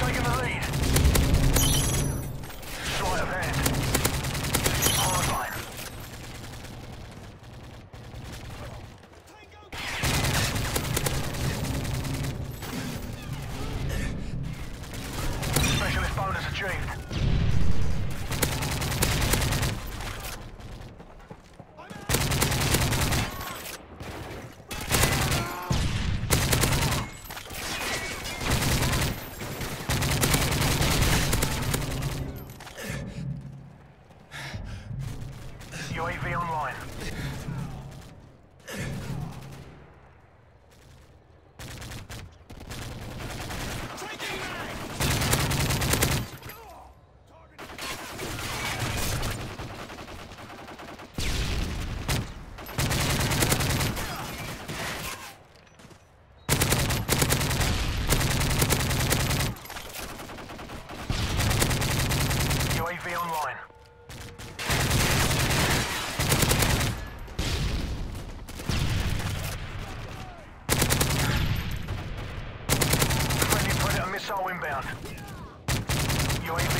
taking the lead. Sleight of hand. Hardline. Specialist achieved. UAV online. Inbound. UAV